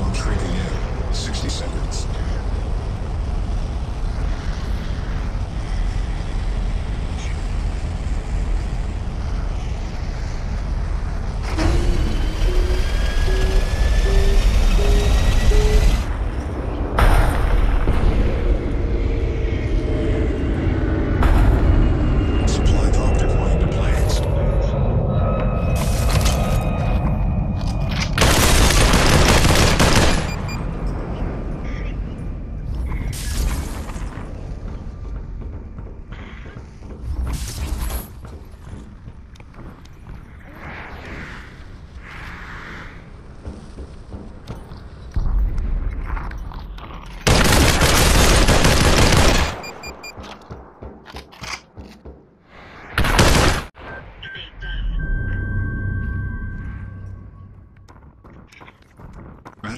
zone shrinking in. 60 seconds.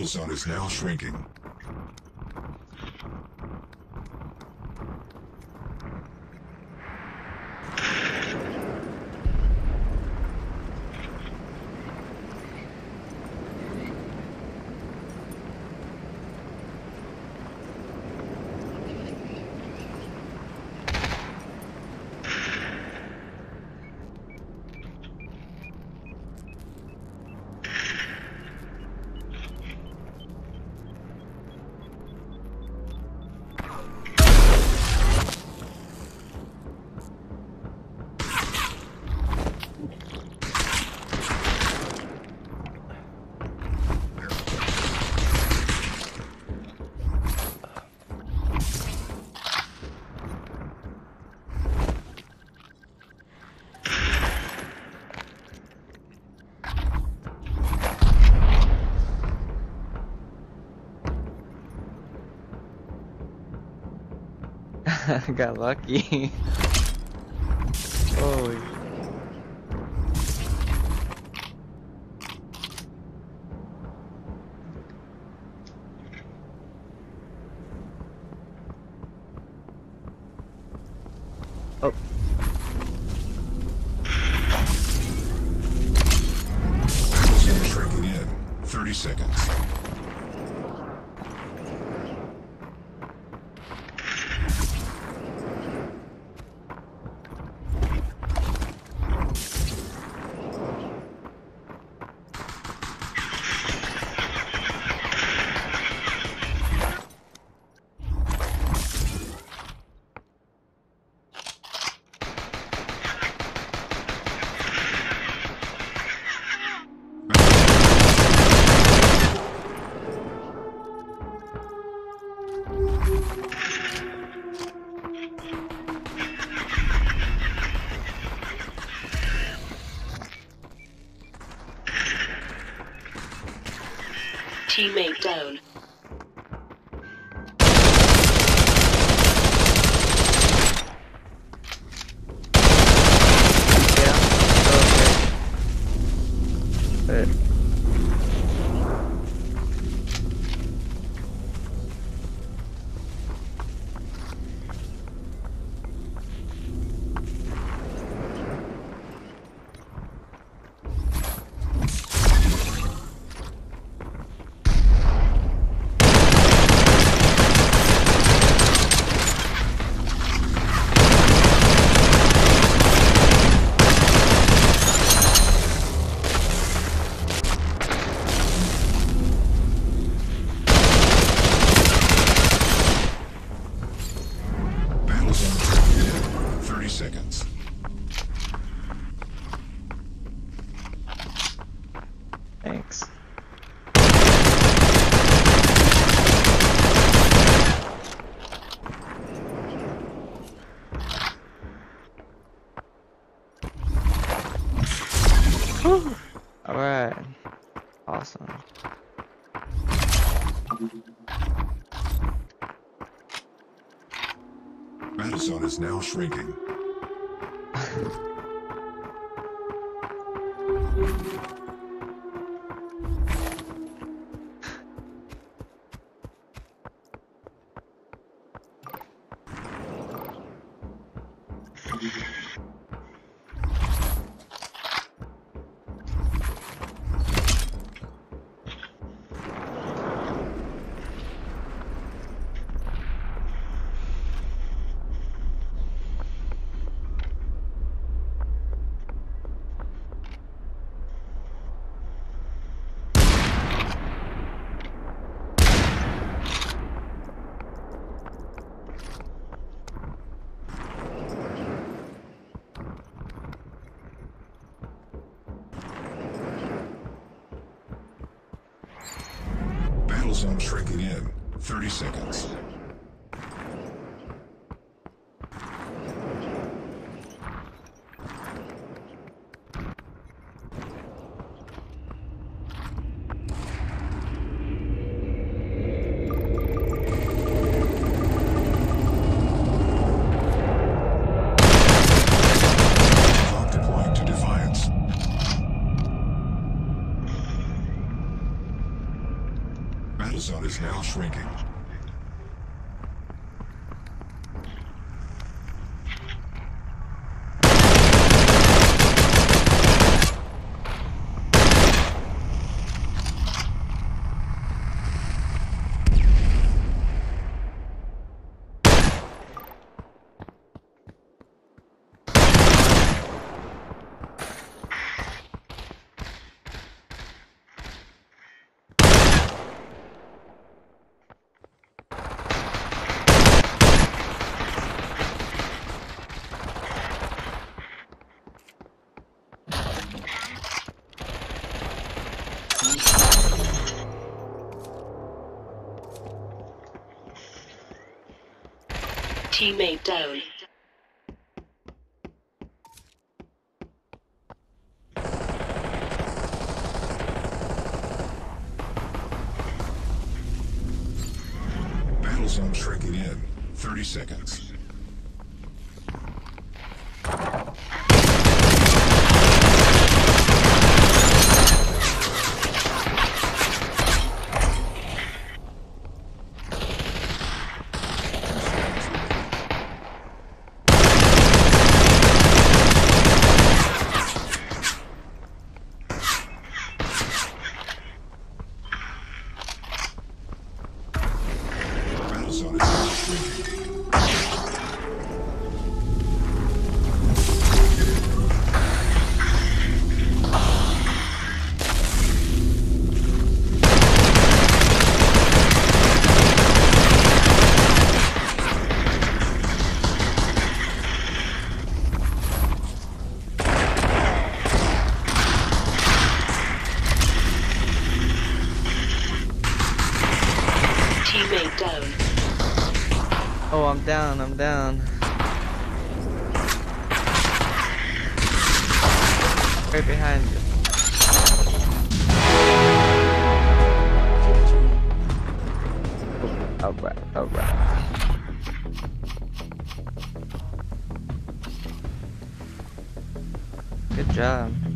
Battle zone is now shrinking. Got lucky. Holy. Oh, Battle zone in. 30 seconds. Teammate down. Madison is now shrinking. Zone shrinking in. 30 seconds. Zone is now shrinking. Teammate down. Battle zone shrinking in. 30 seconds. Now shrinking. Oh, I'm down, I'm down. Right behind you. Alright, alright. Good job.